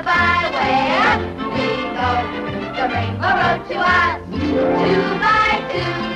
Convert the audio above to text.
the byway up we go. The rainbow road to us, two by two.